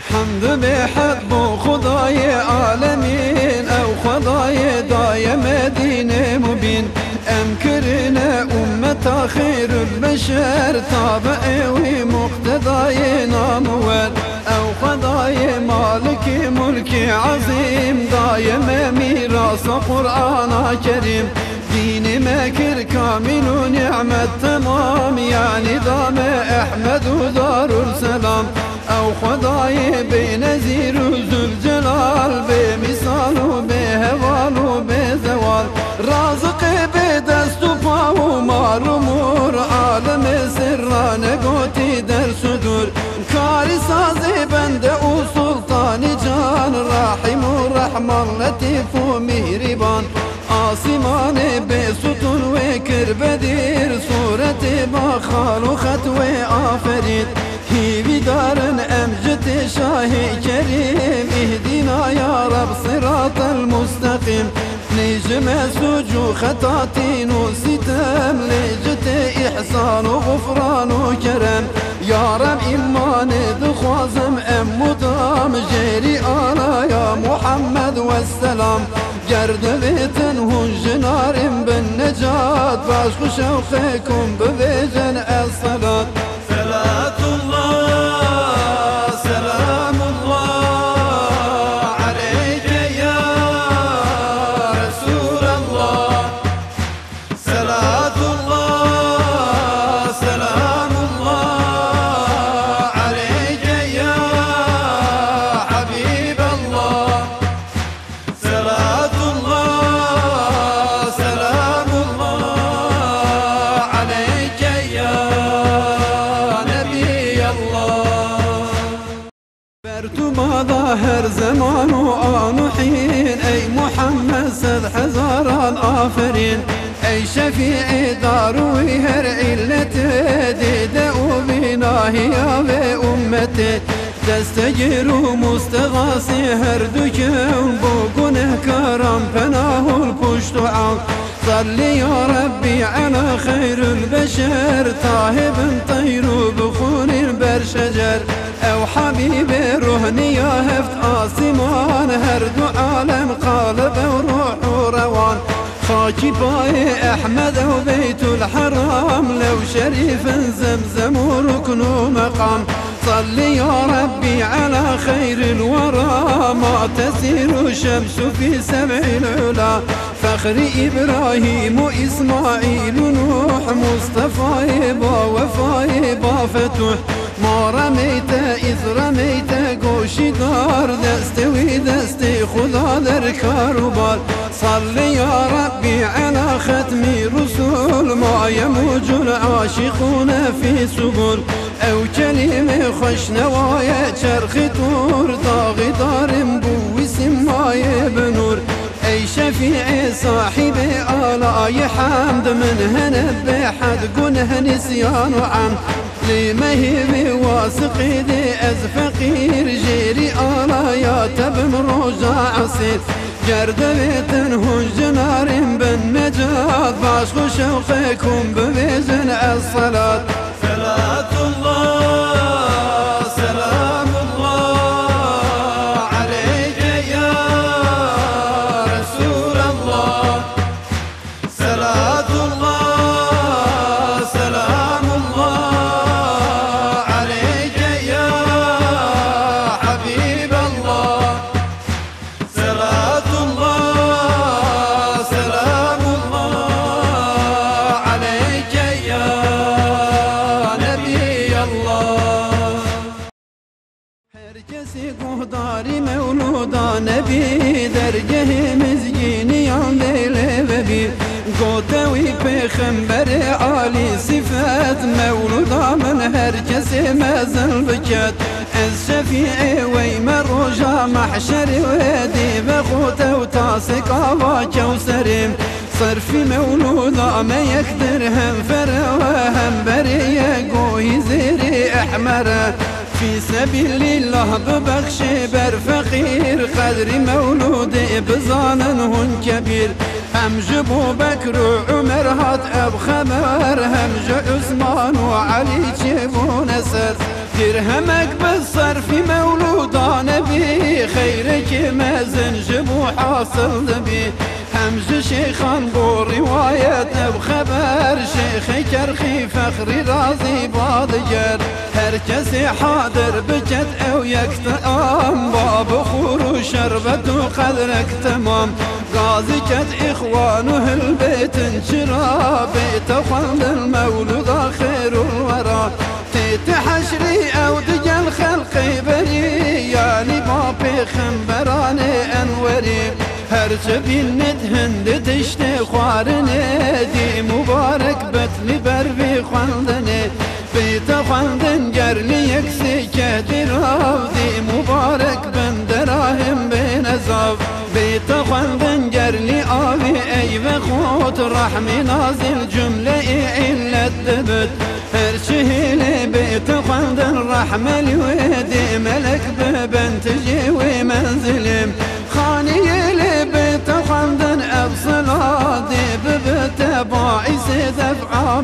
حمد بحب خداي عالمين أو خداي داي مدينة مبين. أمكرنا أمة خير البشر تابع ومقتداي نامور أو خداي مالك ملك عظيم دايم ميراث قرآن كريم. دين مكر كامل ونعمة تمام يعني دام أحمد ودار السلام. أو خدای به نظیر و زلجلال به مثال و به هوال و به زوال. رازق به دست و پا و مال و مور عالم سران گوتی در صدور. کاری ساز بنده و سلطان جان رحم و رحمان لطیف و مهربان. آسمان به ستون و کربدیر صورت با خال و خط و آفرید هیوی دارن امجد شاهي كريم اهدنا يا رب صراط المستقيم نجم سجو خطاتين وستم لجت إحسان وغفران وكرم يا رب إيمان دخوازم أم مدام جيري أنا يا محمد والسلام جرد بيتن هون جنار بالنجاة باش شوقكم ببيجن الصلاة صلاة شفيع دار وهر علة ديد وبناهيا بأمته دستجر مستغاثي هر دكن بوقنه كرم فناه البشت عام صل يا ربي على خير البشر. طاهب طير بخور برشجر أو حبيب رهني يا هفت آسمان. هر دو عالم قالب وروح وروان خاكي باي احمد وبيت الحرام لو شريف زمزم وركن ومقام صل يا ربي على خير الورى ما تسير شمس في سبع العلا. فخر إبراهيم وإسماعيل نوح مصطفى با وفاي با فتوح. ما رميت إذ رميت قوشي دار دستوي دستي خدا در كاروبار صل يا ربي على ختم رسول ما يموج العاشقون في سبل أو كلمة خوش نوايا چرخ تور داغ دار بوس ماي بنور. اي شفيع صاحب آلاء حمد من هنا بحد قنه نسيان وعمد لمهب واثق دي از فقير جيري آلايا تبم رجع عصير. جرد بيتن هون جنار بالنجاة باشق شوقكم ببيزن الصلاة. Peygamberi ali sifet mevluda men herkesi mezel biket Ez şefi'i ve meroja mahşeri ve dibe kutev tasik ava kevserim صرفي مولودا ما يقدر هم فرا وهم بريه قوي زيري احمره في سبيل الله ببخش بر فقير قدر مولود بزانن كبير هم جبو بكر وعمر هات اب خبر هم عثمان وعلي جيبو نسر درهمك بالصرف مولودا نبي خيرك مازن جبو حاصل نبي همز شيخان بو رواية بخبر شيخ كرخي فخري رازي بادجر هر كسي حاضر بجد أو يكتئام باب خور شربة قدرك تمام. غازي كد اخوانه البيت انشرا. بيت خلد المولود خير الورى تيت حشري أو دجل خلقي بري يعني بابي خنبراني انوري هر جبین ند هند تشت خوارنه. دی مبارک بتلی بر بی خواندنه بیت خواندن گرلی یک سکه دراو دی مبارک بند راهم بین ازاف بیت خواندن گرلی آوی ای و خود رحمی نازل جمله علت دبت. هر شهیل بیت خواندن رحملی و دی ملک ببنت جیوی منزلم خاني لبيت خمدن ابصلادي ببت باعث دفع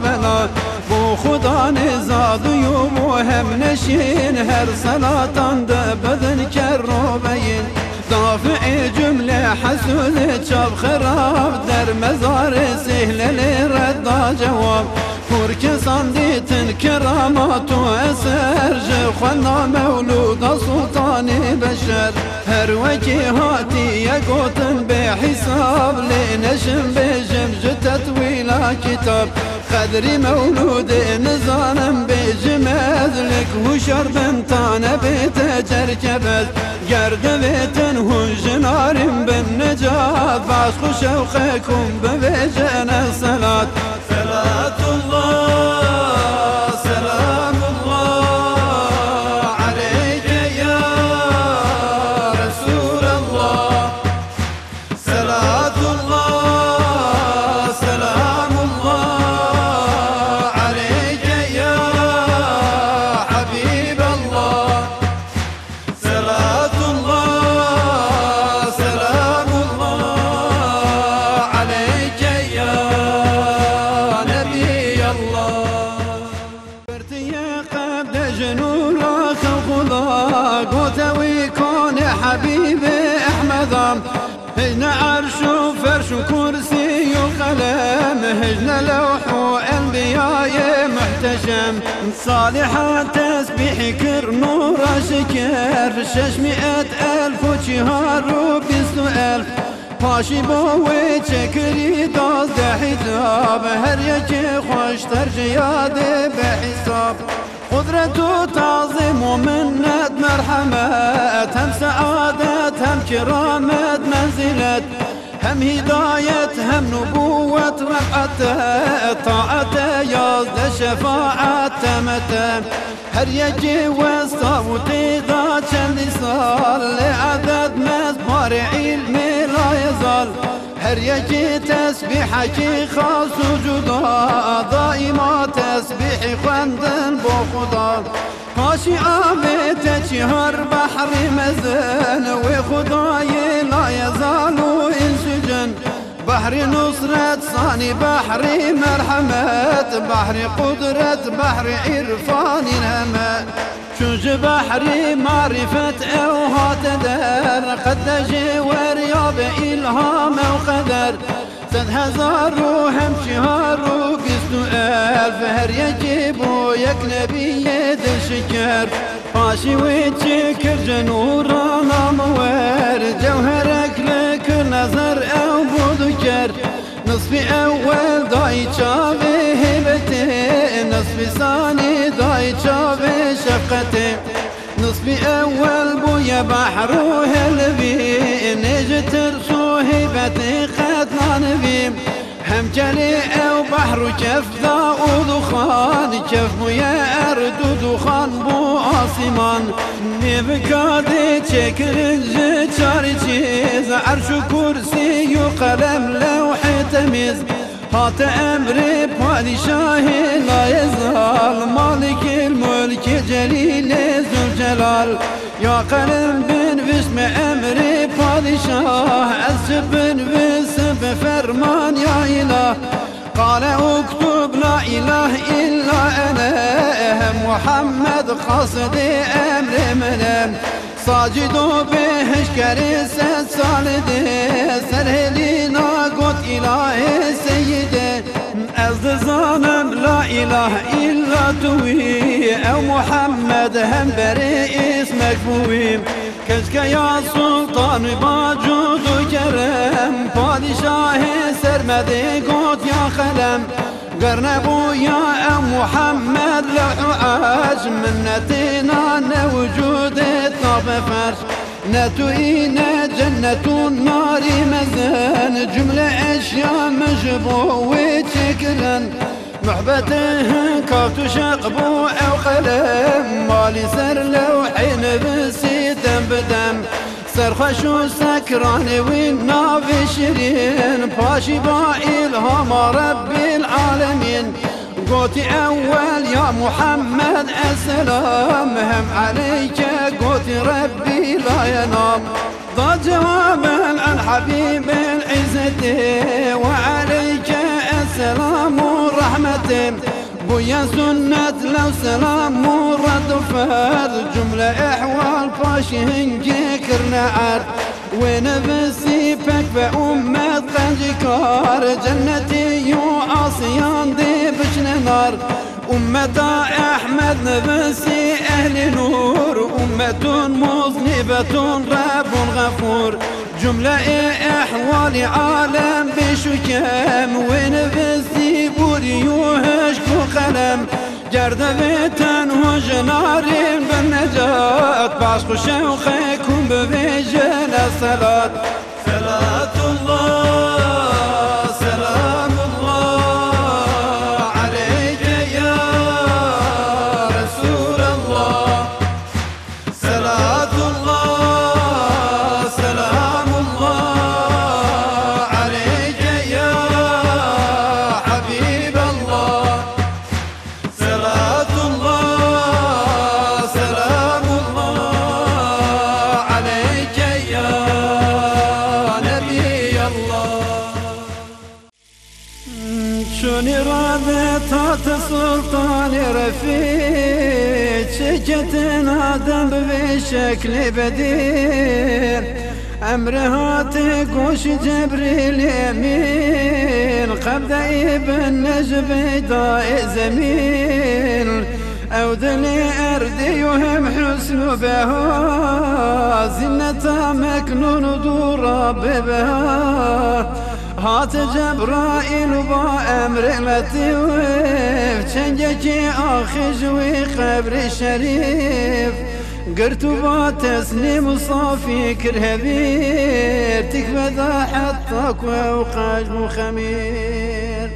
بو خدا نزاد يوم وهم نشين هر صلاة دبذن كرو بين دافع جملة حسود شاب خراب در مزار سهل لرد جواب. پر کسان دیتن کرامات و اثر جخوانا مولود سلطان بشر. هر وکی هاتی یکوتن به حساب لنشم بجم جتت ویلا کتاب. قدری مولود نزانم بجمد لك هشر بنتان بيت جركبت قرد بيتن هنجنارم بالنجاة فاسخ شوقكم ببيجنا الصلاة قبل جنونك خذا قوت ويكون حبيبي أحمد. هجنا عرش وفرش وكرسي وقلم هجنا لوح وأنبياء محتشم. صالحة تسبيح كر نور شكر ششمئة ألف وشهار وبيستو ألف پاشی بوی چکری داز ده حجاب هر یکی خوش ترجیاده به حساب قدرت و تعظیم و منت مرحمت هم سعادت هم کرامت منزلت هم هداية هم نبوة رفعت طاعة يازد شفاعة تمت. هر يجي وسطا وتيضا چند صال لعدد مزبار علمي لا يزال هر يجي تسبيحك خاص وجودا دائما تسبيح خندن بو خدا. پاشی آبت چهار بحر مزن و خدای لا يزال انسجن. بحر نصرت صاني بحر مرحمت بحر قدرت بحر عرفان نما شوج بحر معرفة أو هاتدر قد جوار ياب إلهام وقدر. سد هزار وهم شهار وقست ألف هر يجيبو يك نبي يد الشكر فاشي ويتشكر جنور نامور جوهرك لك نظر أو بذكر نصف أول داي شافي هبتي نصف ثاني داي شافي شفقتي نصف أول بويا بحر وهلبي نجت رسو هبتي قد نانبي هم جلي أو بحر كف ذا ودخان كف مويا ارد ودخان بو آسمان نبكادي تشكر جاري چيز عرش كرسي وقلم لوح تميز هات أمر پادشاه لا يزال مالك الملك جليل ذو الجلال يا قلم بن باسم أمر پادشاه اسب باسم فرمان يا اله قال اكتب لا اله الا أنا هم محمد قصد أمر منم ساجد و بهشگر سه سال ده. سر هلینا گوت اله سیده از زانم لا اله الا توی. او محمد هم بر اسمک بویم کشکه یا سلطان با جود و کرم. پادشاه سرمده گوت یا خلم قرنبو يا محمد لحو عاج منتنا نوجود طاب فرش نتوئينا جنة النار مزان جملة أشياء مجبو وتكلا محبته كارتو شقبو أو قلم مالي سر لوحين بسي دم بدم. سرخش و سكران والناف شيرين باشي با إلهام رب العالمين قوتي أول يا محمد السلام. هم عليك قوتي ربي لا ينام ضاد جواب الحبيب العزة وعليك السلام ورحمة بويا سنة لو سلام ورد فرد جملة إحوال باشي هنجي كرنعر ونفسي بك بأمة قنجكار جنتي يو عصيان دي بشن نار. أمة أحمد نفسي أهل نور. أمة مذنبة رب غفور. جملة أحوال عالم بشكام ونفسي بوريوهش قلم جرد بيتن وجنارين بالنجاة بعشق شوخكم ببيجن الصلاة صلاة الله. سلطان رفيق شجت آدم بشكل بدير أمرها تقوش جبريل يمين قبض ابن نجب داء زميل أو دلي أردي وهم حسن بها زنة مكنون دور بها. هات جبرائيل بأمر لطيف شنجك آخي جوي قبر شريف قرت تسليم صافي كرهبير تكبد حطك وقاج مخمير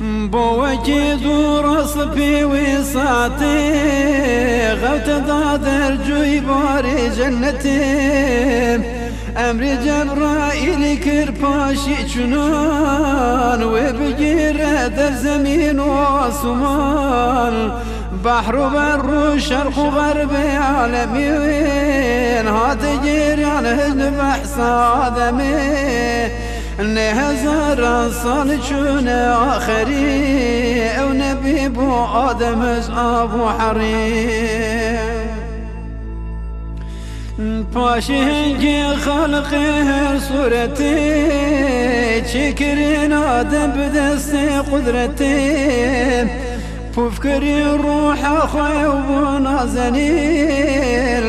بوجد رصبي وساطي غوت ضادر جوي باري جنتي أمر جبرائيل كرباشي چنان وبجير در زمين واسمان بحر وبر شرق وغرب عالمين هات جيران هجن بحث آدمي نهزر صال شون آخري أو نبي بو آدم أبو حريم پاشنگی خلق هر صورتی چکرین آدم بدست قدرتی. بفكري روح أخوي ونازنين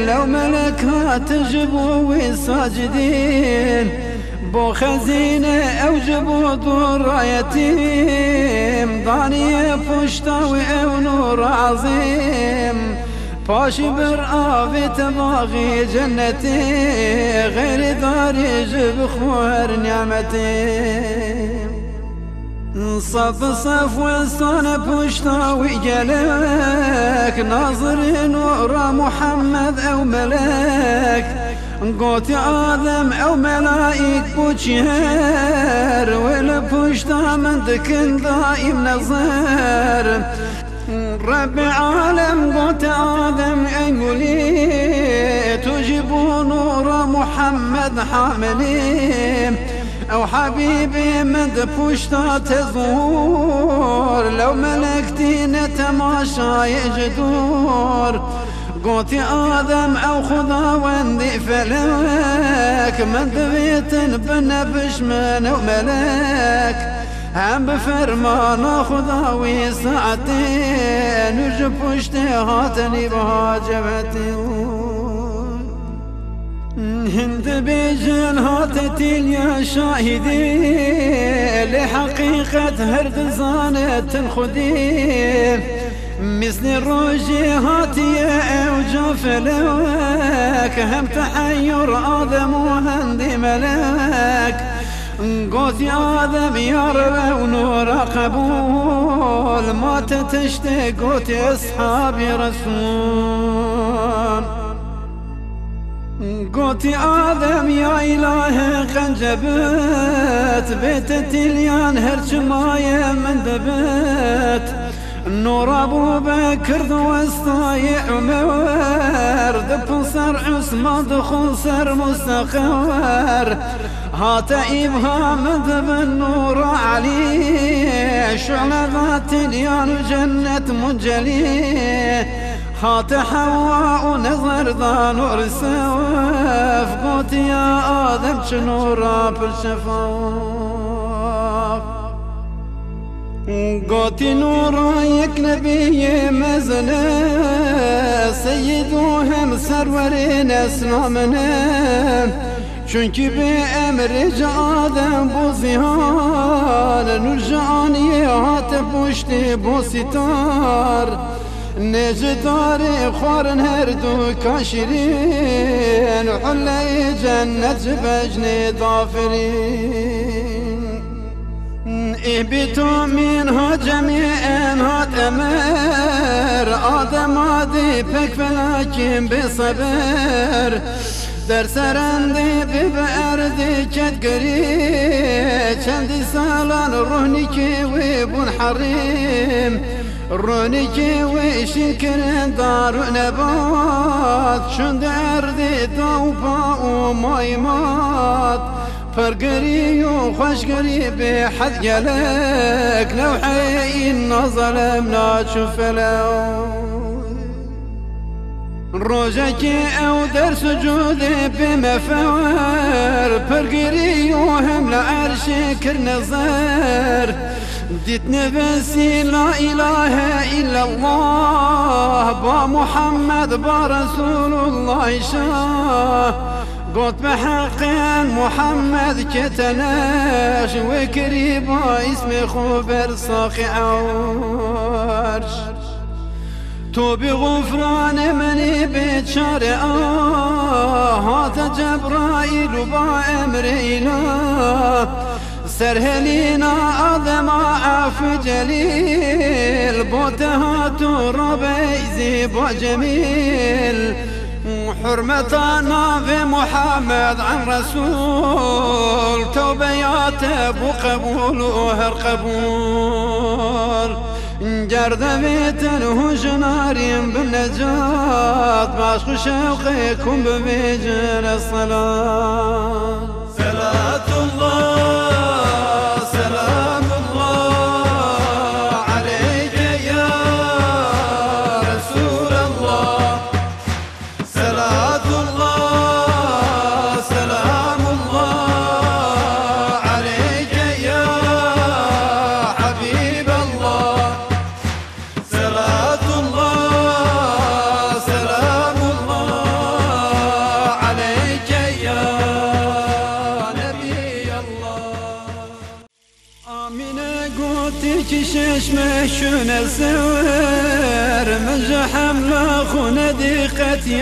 لو ملكها تجبوا وساجدين بو خزينة أو جبوا دور رايتيم ضاني بوشتاوي أو نور عظيم پاشی بر آوی تباغی جنتی غیر داری جب خوار نعمتی. صف صف وستان پشتاوی گلک ناظر نور محمد أو ملک. قوت آدم أو ملائك بوشهر ولا بوشتا من دكن دائم نظر. رب عالم قوت آدم أنقلي تجيب نور محمد حاملي. أو حبيبي مد بوشتا تزور لو ملكتي نتماشى يجدور. قوتي آدم أو خذا وندي فلك من دبيت بنبش من وملك. هم بفرمان خدا وساعتين وجب اشتهاتني بهاجبتي هند بيجن هاتتي يا شاهدي لحقيقة هرد زانت الخدي مثل الروجي هاتي وجاف لك هم تحير آدم وهندي ملك قوت يا يا رب ونور قبول. ما تتشتي قوت أصحابي رسول. قوت آدم يا إله قنجبت بيت التليان هرش مايا من دبت. نور ابو بكر ذو الصايع عمر. دب صر عثمان دخل سر مستخور هات إبهام ذب النور علي شعل ذات اليان جنة منجلي هات حواء نظر ذا نور سوف قوت يا آدم شنورا بالشفاف قوتي نورا يك نبي مزنا سيدوهم سرورين اسلامنا Çünkü bi emri cadem bu zihar Nurcaniye hate puşti bu sitar. Necdari xwarin her du kaşirin Hulle-i cennet becni dafirin. Eh, İhbitu minha cemiyen hat emer Adem adi pek felakin bi seber. در سرندی ببردی کت گری چندی سالان رونی که وی بون حریم. رونی که وی شکر دار نبات. چون دردی دو با و مایمات فرقري وخشقري بحد قلك لو حي النظر منا تشوف لو روزك أو در سجود بمفور برقري وهم لعرش كر نظر. ديت نفسي لا اله الا الله با محمد با رسول الله شاه قلت بحق محمد كتناش وكريبا اسم خبر صاخي عرش. تو بغفران مني بتشار آهات جبرائيل وبأمر إله سرهلينا أظم عف جليل بوتها تراب زيب جميل حرمتنا في محمد عن رسول توبيات ابو قبول وهر قبول. جرد بيتن وجنارين بالنجاة باش شوقكم ببيجن الصلاة صلاة الله.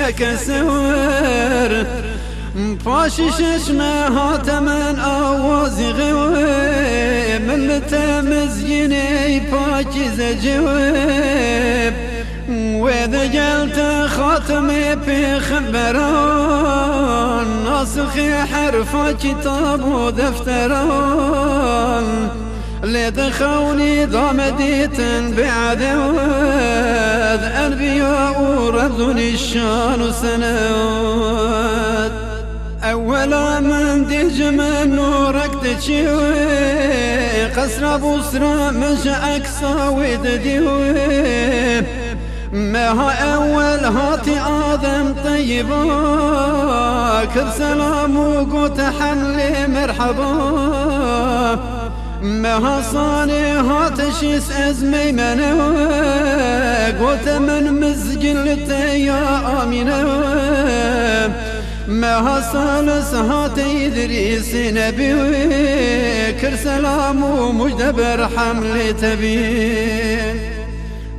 یک سور. پاش ششمه هات من آوازی غوی من متمزینه پاکیز جواب وإذا قلت خاتم بخبران ناسخ حرف كتاب ودفتران لدخوني ضامديت بعدود أنبياء ورد الشان سنوات. أولا من ديج من نورك تشيوي قصر بصرة مش أكسا ودديوي ما ها أول هاتي آدم طيبا كل سلام وقوت حملي مرحبا. ما ها صاني هاتشيس أزمي منو قوت من مزجلت يا آمينه ما صالس هاتي نبي كر سلام ومجد حمل تبي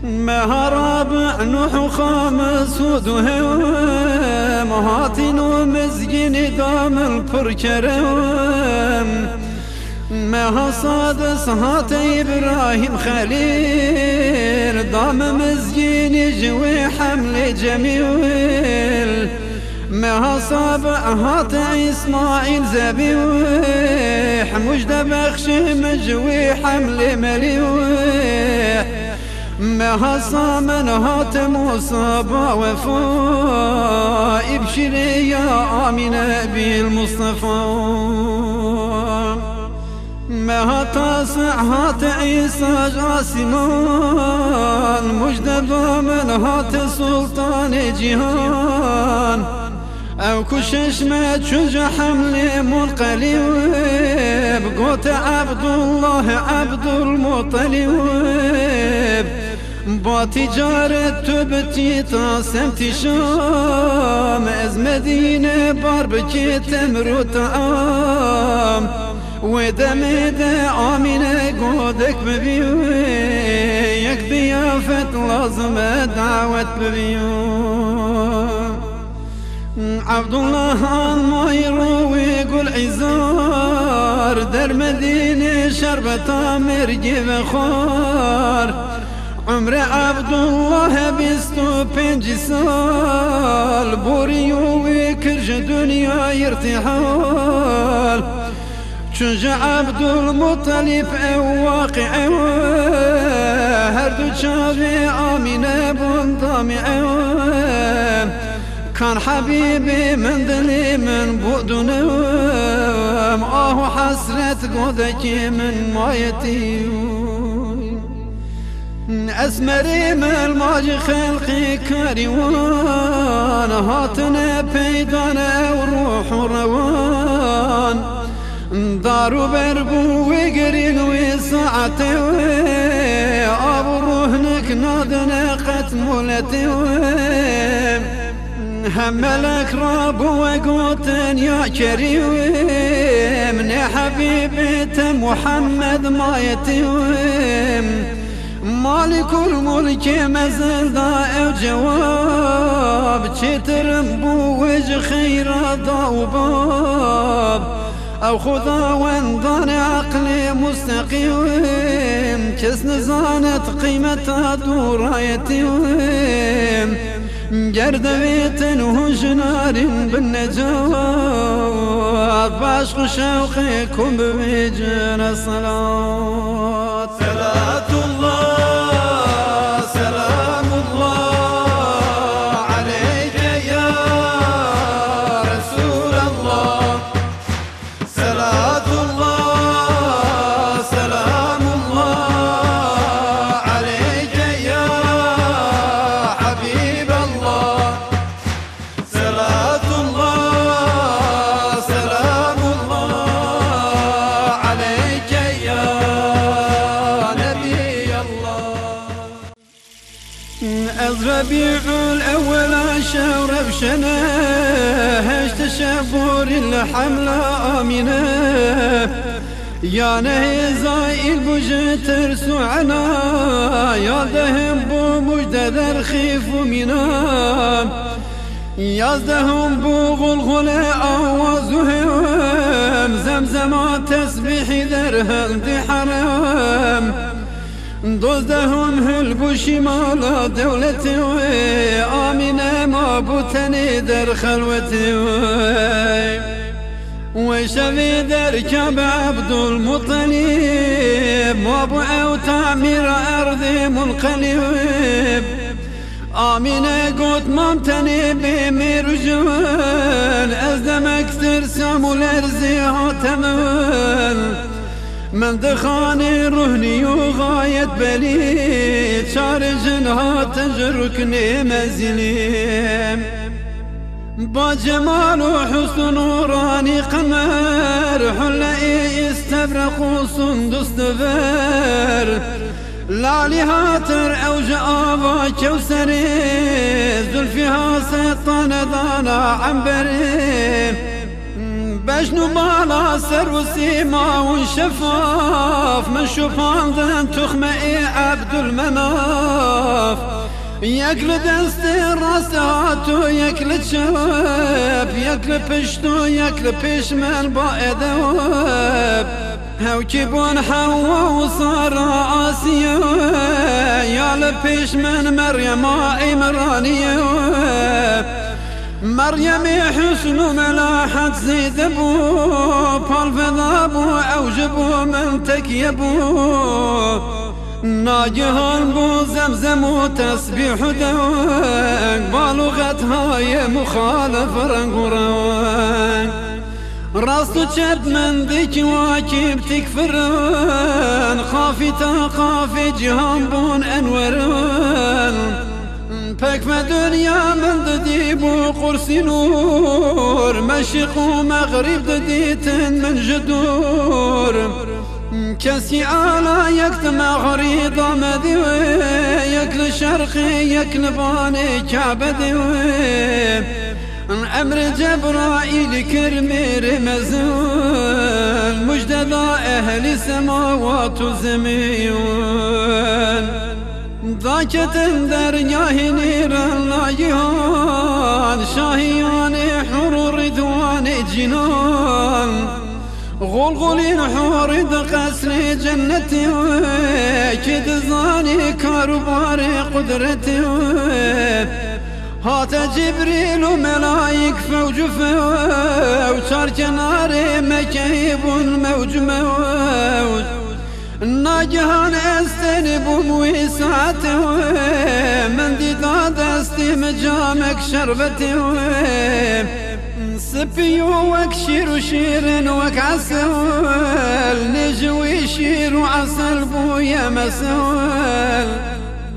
ما رابع نوح خامس ودهم هاتي ومزجين دام البركرم ما صادس هاتي إبراهيم خليل دام مزجين جوي حمل جميل. ما صابع هات إسماعيل زبيح مجد بخش مجوي حمل مليوح ما صامن هات مصابة وفاء ابشري يا آمنة بالمصطفى مهات هات عيسى جاسمان مجد من هات سلطان جهان او كشش ما تشج حمل منقلب قوت عبد الله عبد المطلب با تجارت تو بتی تا سمت شام از مدینه بار بکیتم رو تعام دا آمين قودك ببيو يك بيافت لازم دعوت ببيو عبد الله ما يروي يقول عزار در مدينة شربة مرجي خار عمر عبد الله بيستو بنج سال بوريو وكرج دنيا يرتحال. شجع عبد المطلب واقع هردو شافي آمنة بن ضامع كان حبيبي من ذلي من بود نوم آه حسرت قدك من مايتي أسمري من الماج خلقي كاريوان هاتنا بيدانا وروح روان. دارو بربو وقرين وساعتي أبو روحنك نادنا قتمولتي هملك رب وقوت يا كريم. يا حبيبة محمد ما يتيم مالك الملك مزل دائع جواب. تشتر بوج خير ضوباب أو خذا وانظر عقلي مستقيم. كس نزانت قيمة دور يتيم. جرد بيت وجنار بالنجاة باشق شوقكم بمجن الصلاة. ربيع الأول شهر بشنا هشت شبور الحملة آمنة. يا نهزاي البوج ترسو عنا يا ذهب بمجد ذرخيف منا. يازدهم بغلغل آوازهم زمزم تسبيح ذرهم دي دزدهم هلبو شمال دولتي آمنة ما بوتني در خلوتي وشفي در كعب عبد المطلب وابو أو تعمير أرضي منقلب. آمینه گوت مامتنی بی رجون از دمک ترسم و من دخاني رهني وغاية بلي شارجنها تجركني مزليم بجمال وحسن وراني قمر حلقي استبرق وصندس دفر لالي هاتر أو جابا كوسري زلفها سيطان دانا عنبري بشنو بالا سر وسيما وشفاف من شوفان ذن تخمئي عبد المناف. يكل دستي راساتو يكل شاب يكل بشتو يكل بش من بائدواب هاو كيبون حوا وصار آسيا. يا لبيش من مريم عمرانية مريم حسن ملاحة زيد أبو بالفضابو اوجبو من تكيبو ناجهان بو زمزم وتسبيح دوك بالغتها يا مخالف رنگ ورنگ راست و چپ من دیک واکب تکفرن خافی تا خافی جهان بون انورن و دنیا من ددی بو قرصی نور. مشق و مغرب ددیتن من جدور. کسی آلا یک مغرب آمدی و یک لشرقی یک لبانی کعبه دیوی أمر جبرائيل كرمير مزول مجدد أهل سماوات زميون ذاك تندر ياه نير الله شاهيان حور رضوان جنان غلغل حور قصر جنتي كد زاني كاربار قدرتي هات جبريل وملايك فوج فوج صار كناري مكيب موج موج الناجهان استنب مويساته من دي داد استي مجامك شربتي سبي وكشير وشير وكعسل نجوي شير وعسل بويا مسول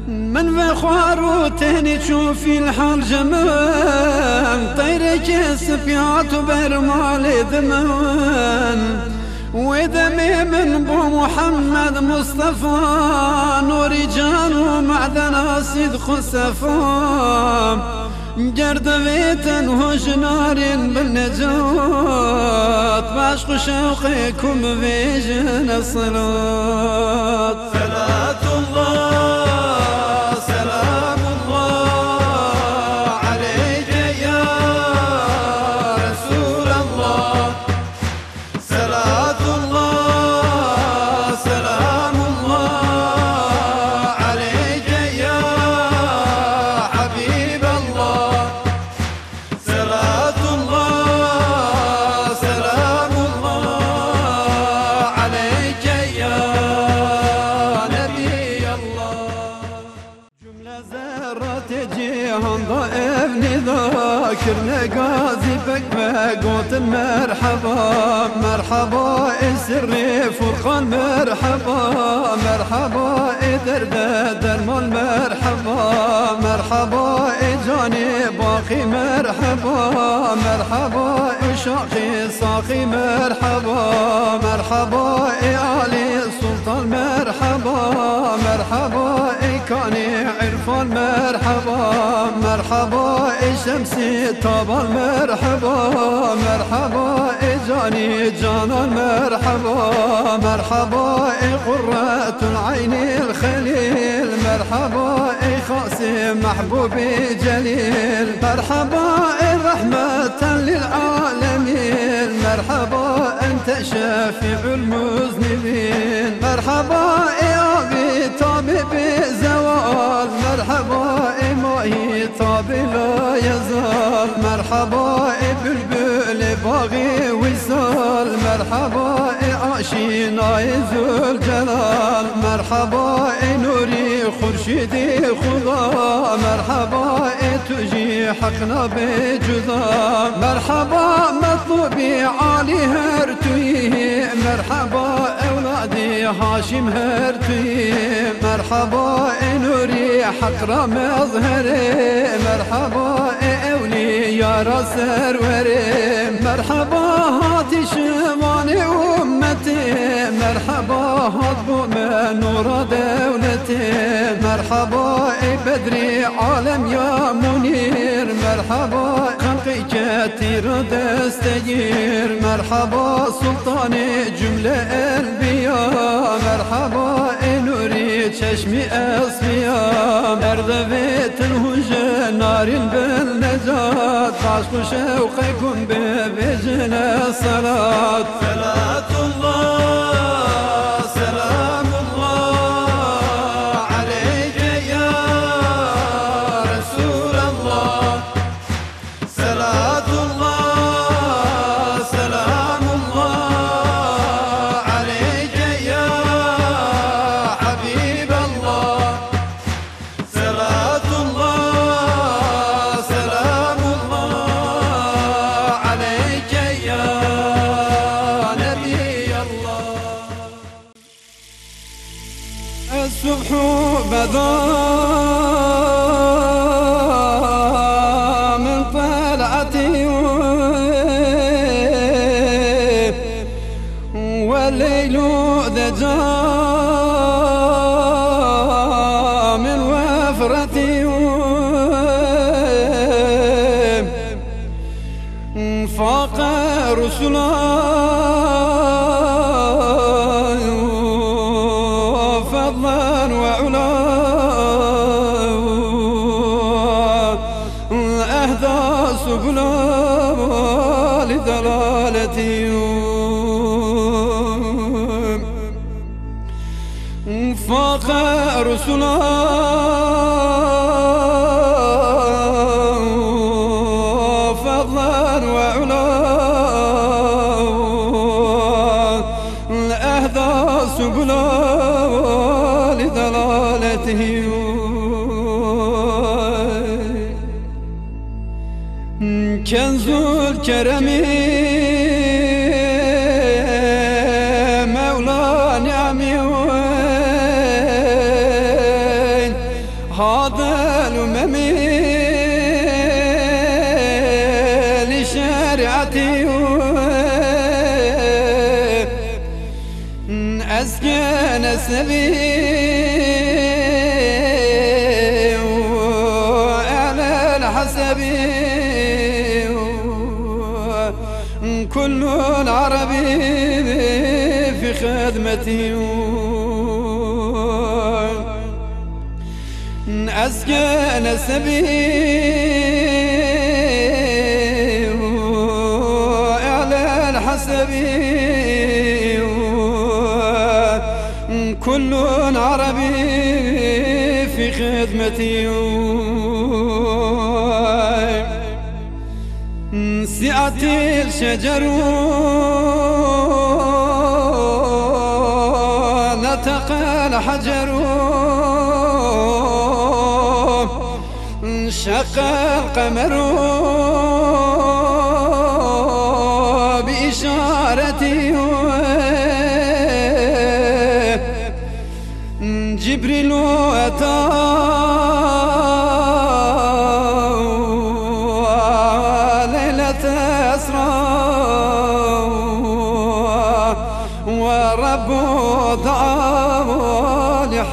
من بخوار وتهني تشوفي الحال جمال طيرك سفيات برمال ذمان ودمي من بو محمد مصطفى نور جان معدن صدق صفا جرد بيتا وهش نار بالنجاة باشق شوقكم بيجن الصلاة. صلاة الله. مرحبا سري فرقان مرحبا مرحبا درد درمان مرحبا مرحبا جاني باقي مرحبا مرحبا شاقي صاقي مرحبا مرحبا علي سلطان مرحبا مرحبا كاني عرفان مرحبا مرحبا شمسي طبال مرحبا مرحبا جاني جانا مرحبا مرحبا قرة العين الخليل مرحبا خاصي محبوبي جليل مرحبا رحمة للعالمين مرحبا أنت شافع المذنبين. مرحبا يا أبي طبيب زوال مرحبا ماهي طاب لا يزال. مرحبا بلبل باغي وصال مرحبا عاشينا ذو الجلال مرحبا نوري خورشیدی خدا مرحبا تجي حقنا بجذا مرحبا مطلوبي عالي هرتوي. مرحبا أولادي هاشم هرتوي. مرحبا نوري حق مظهري. مرحبا اولي يا راسر وري مرحبا هاتي شماني أمتي. مرحبا هات من نور دولتي. مرحبا بدري عالم يا منير. مرحبا خلقي كثير دستجير مرحبا سلطاني جملة البيا مرحبا نوري چشمي أصفيا مرد بيت الهجة نار بالنجاة عشق شوقكم ببجن الصلاة صلاة الله. الصبح بدا أزكى نسبي وأعلى الحسبي كل العربي في خدمتي. أزكى نسبي خدمتي سعة الشجر. نطق الحجر انشق القمر. بإشارتي. جبريل أتى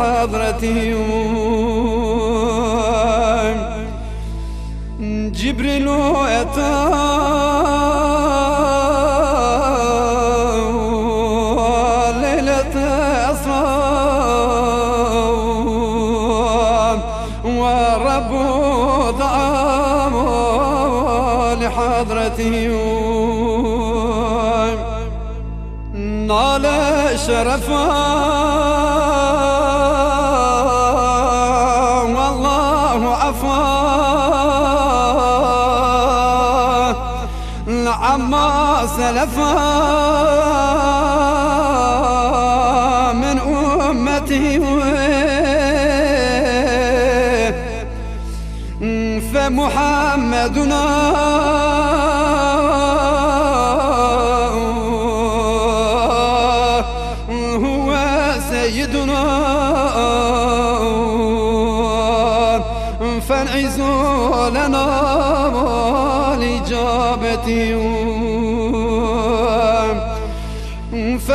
لحضرتي جبريل أتى ليلة أسرى والرب دعا لحضرته نال شرفا سلفا من وين فمحمدنا هو سيدنا فانعزوا لنا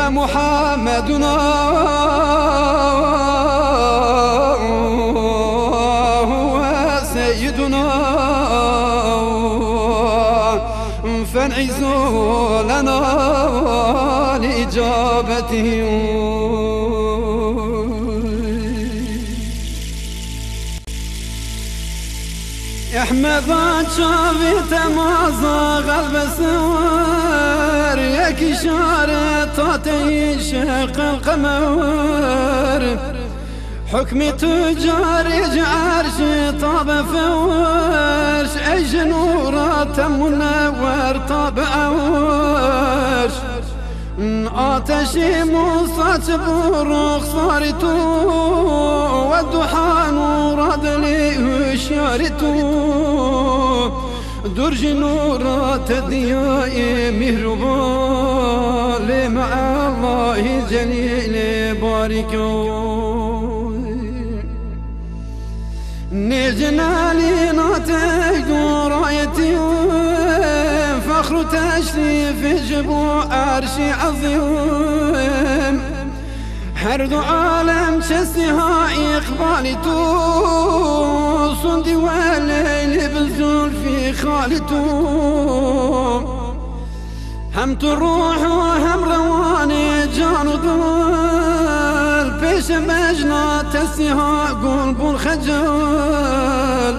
الإجابة فمحمدنا فانعزوا لنا لإجابته احمد شافي تمازا غلب سوار يك شارة تعيشق القمر. حكمي تجاري عرش طاب فوش إيش نورات منور طاب اوش آتشي موسى بروخ صارتو والدحى نوراد لي هشارتو درج نورات دياي مهربان الله جليل باركو نجنالي ناتك رايتي فخر تشريف جبو عرشي عظيم. حرد عالم شسها إقبالي تو صندي والليل بالزول في خالتو. هم تروح وهم رواني جان ضل بيش مجنى تسيها قلب الخجل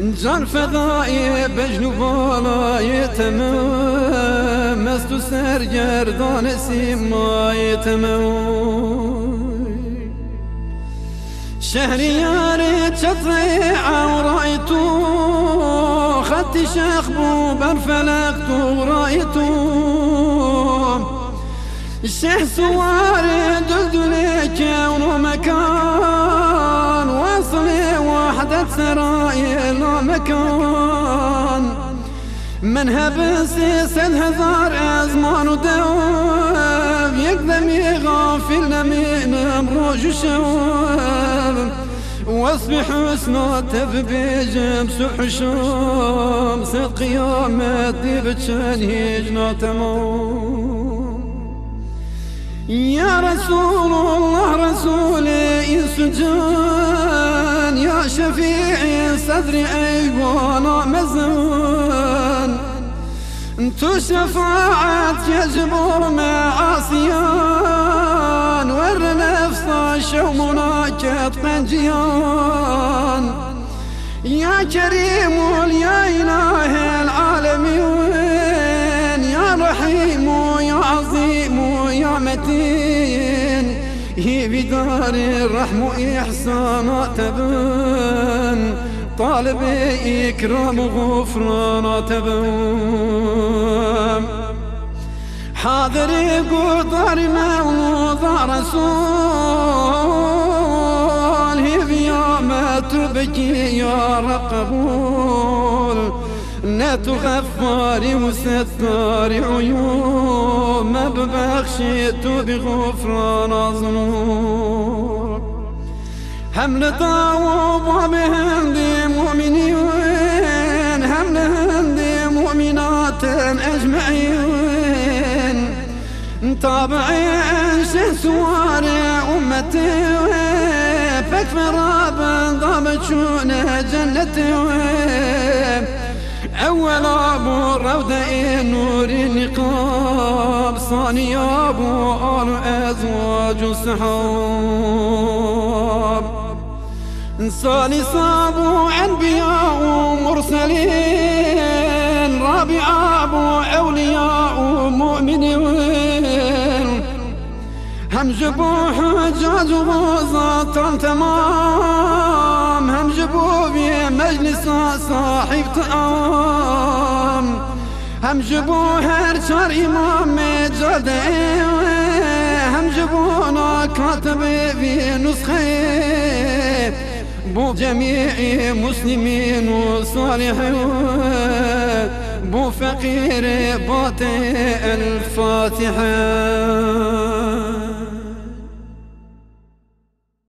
جان فضائي بجنوب ولا يتمم مست سر جردان سيما يتمم شهريار تطيع ورأيتو خدت شخبو برفلقتو ورأيتو الشيخ سوار دلدلك مكان واصلي وحدة سرايل مكان. من هبسي سد هزار أزمان ودوب يقدم يغافل من مروج شوب وصف حسنه تبجم سحشم صد قيامتي بتشن هجنا تمام يا رسول الله رسولي سجان يا شفيعي صدري أيوانا مزان انتو شفاعات يجبر معاصيان ور نفس شومنا كتقن جيان يا كريم يا إله العالمين يا رحيم يا عظيم. يا متين هي بدار الرحم إحسانات بن طالب إكرام غفرانات بن حاضر قدر مولود رسول هي بيوم تبكي يا رقبول نات غفار وستار عيون ما ببخشيت بغفران ظنون حمل طاوب بهندي مؤمنين حمل هندي مؤمنات أجمعين. طابعين سوار أمتي فكفر ضابط شونه جنتي أول أبو الروضة نور النقاب ثاني أبو آل أزواج السحاب. ثالث أبو أنبياء مرسلين رابع أبو أولياء مؤمنين هم جبو حجاج وزاطا تمام. هم جبو بمجلس صاحب طعام. هم جبو هر چار إمام جاده هم جبونا كاتب في نسخة. بو جميع مسلمين وصالحين. بو فقير باطئ الفاتحة.